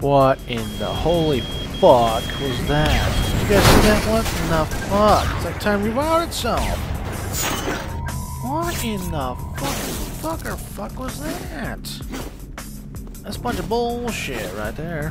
What in the holy fuck was that? You guys see that? What in the fuck? It's like time rewound itself. What in the fucking fucker fuck was that? That's a bunch of bullshit right there.